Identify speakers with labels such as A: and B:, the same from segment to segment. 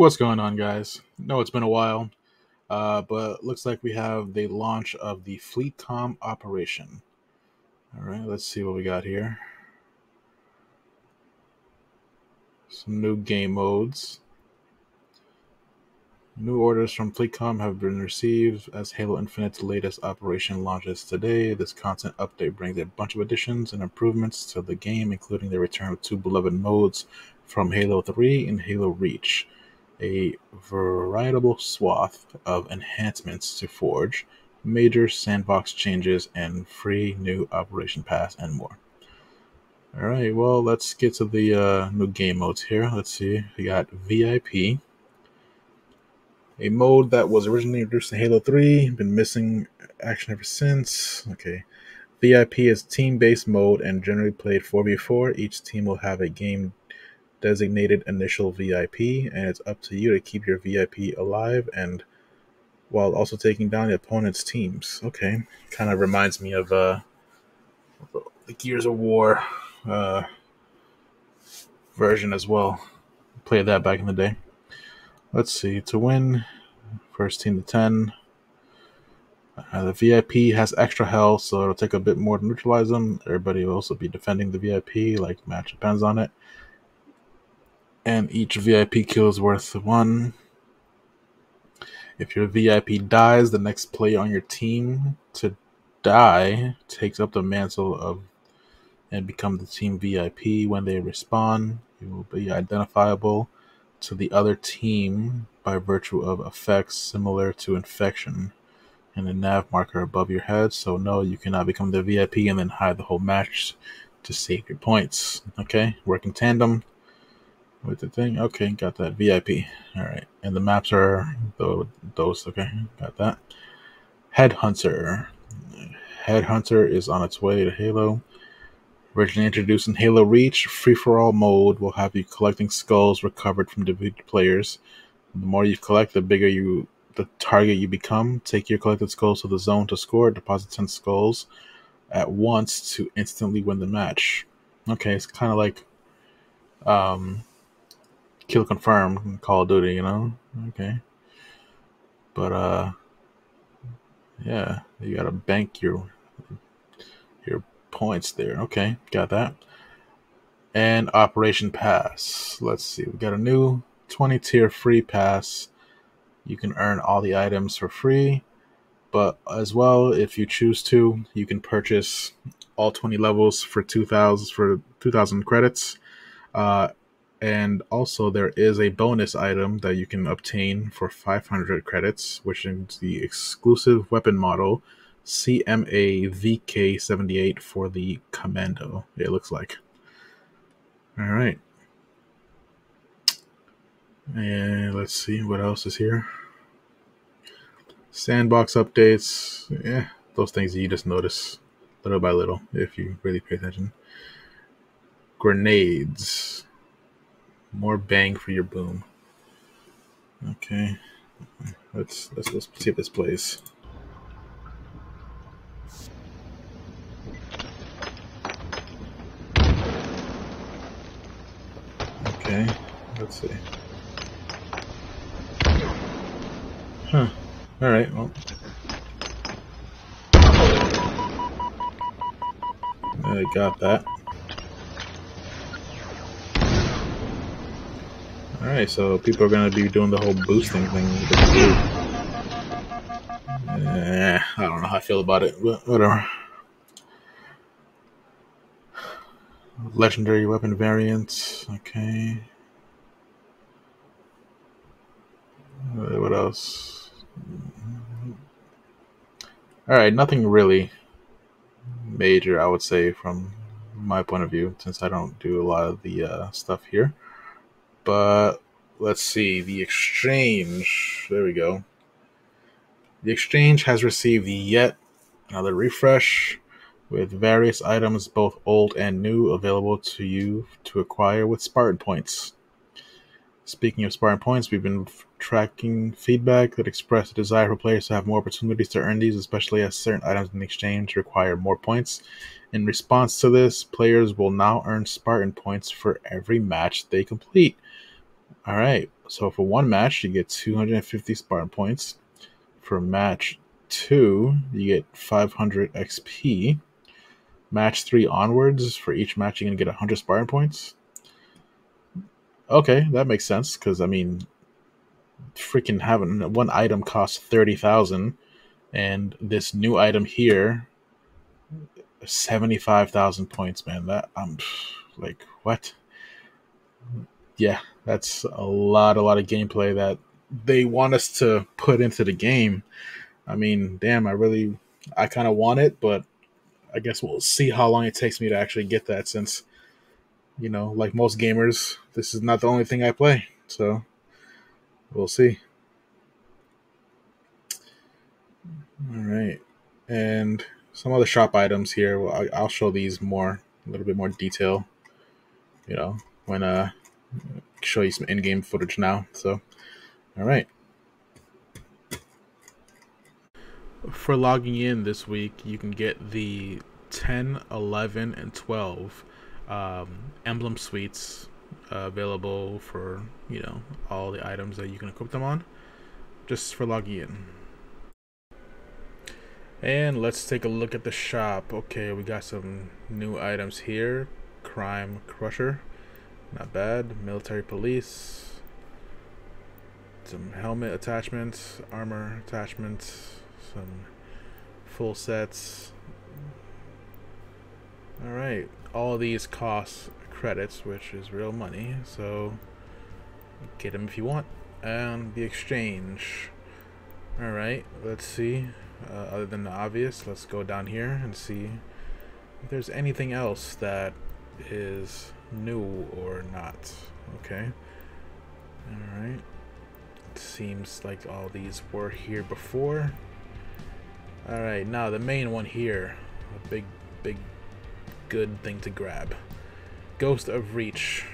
A: What's going on, guys? No, it's been a while, uh, but looks like we have the launch of the FleetCom operation. All right, let's see what we got here. Some new game modes. New orders from FleetCom have been received as Halo Infinite's latest operation launches today. This content update brings a bunch of additions and improvements to the game, including the return of two beloved modes from Halo 3 and Halo Reach a veritable swath of enhancements to Forge, major sandbox changes, and free new Operation Pass, and more. All right, well, let's get to the uh, new game modes here. Let's see. We got VIP, a mode that was originally introduced in Halo 3, been missing action ever since. Okay. VIP is team based mode and generally played 4v4. Each team will have a game designated initial VIP, and it's up to you to keep your VIP alive and while also taking down the opponent's teams. Okay, kind of reminds me of uh, the Gears of War uh, version as well. Played that back in the day. Let's see to win. First team to ten. Uh, the VIP has extra health, so it'll take a bit more to neutralize them. Everybody will also be defending the VIP, like match depends on it and each VIP kill is worth one. If your VIP dies, the next player on your team to die takes up the mantle of and become the team VIP. When they respawn, you will be identifiable to the other team by virtue of effects similar to infection and a nav marker above your head. So no, you cannot become the VIP and then hide the whole match to save your points. Okay, work in tandem with the thing. Okay, got that VIP. All right, and the maps are those. Okay, got that. Headhunter. Headhunter is on its way to Halo. Originally introduced in Halo Reach, free for all mode will have you collecting skulls recovered from defeated players. The more you collect, the bigger you the target you become. Take your collected skulls to the zone to score. Deposit 10 skulls at once to instantly win the match. Okay, it's kind of like um, kill confirmed Call of Duty, you know? Okay. But uh yeah, you gotta bank your your points there. Okay, got that. And Operation Pass. Let's see, we got a new 20 tier free pass. You can earn all the items for free, but as well, if you choose to, you can purchase all 20 levels for 2000 for 2000 credits. Uh, and also, there is a bonus item that you can obtain for 500 credits, which is the exclusive weapon model CMA VK78 for the Commando, it looks like. All right. And let's see what else is here. Sandbox updates. Yeah, those things that you just notice little by little if you really pay attention. Grenades more bang for your boom. Okay, let's let's let's see if this plays. Okay, let's see. Huh. All right. Well. I got that. Alright, so people are gonna be doing the whole boosting thing i don't know how I feel about it, but whatever. Legendary weapon variants. Okay. What else? All right, nothing really major, I would say, from my point of view, since I don't do a lot of the uh, stuff here. But let's see, the exchange. There we go. The exchange has received yet another refresh with various items, both old and new, available to you to acquire with Spartan points. Speaking of Spartan points, we've been f- tracking feedback that expressed a desire for players to have more opportunities to earn these, especially as certain items in the exchange require more points. In response to this, players will now earn Spartan points for every match they complete. All right, so for one match, you get 250 Spartan points. For match two, you get 500 XP. Match three onwards, for each match, you're going to get 100 Spartan points. Okay, that makes sense because I mean, freaking having one item costs thirty thousand, and this new item here, seventy five thousand points. Man, that I'm like, what? Yeah, that's a lot, a lot of gameplay that they want us to put into the game. I mean, damn, I really, I kind of want it, but I guess we'll see how long it takes me to actually get that since you know, like most gamers, this is not the only thing I play. So we'll see. All right. And some other shop items here. Well, I'll show these more, a little bit more detail, you know, when uh, show you some in-game footage now. So, all right. For logging in this week, you can get the 10, 11, and 12 um, emblem suites uh, available for you know all the items that you can equip them on just for logging in and let's take a look at the shop okay we got some new items here crime crusher not bad military police some helmet attachments armor attachments some full sets all right all these cost credits, which is real money, so get them if you want. And the exchange. Alright, let's see. Uh, other than the obvious, let's go down here and see if there's anything else that is new or not. Okay. Alright. Seems like all these were here before. Alright, now the main one here. A big, big good thing to grab. Ghost of Reach.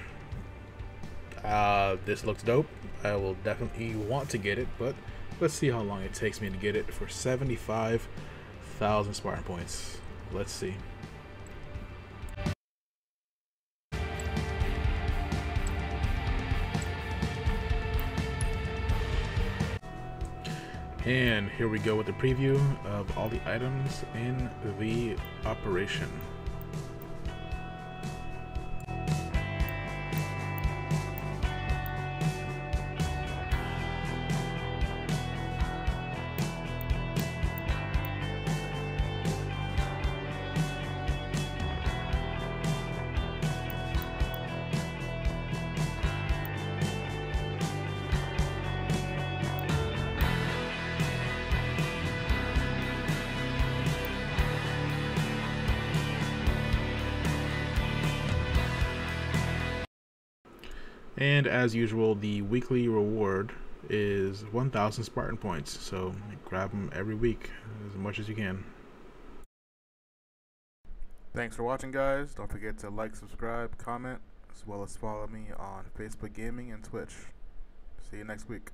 A: Uh, this looks dope. I will definitely want to get it, but let's see how long it takes me to get it for 75,000 Spartan points. Let's see. And here we go with the preview of all the items in the operation. And as usual, the weekly reward is 1,000 Spartan points. So grab them every week as much as you can. Thanks for watching, guys. Don't forget to like, subscribe, comment, as well as follow me on Facebook Gaming and Twitch. See you next week.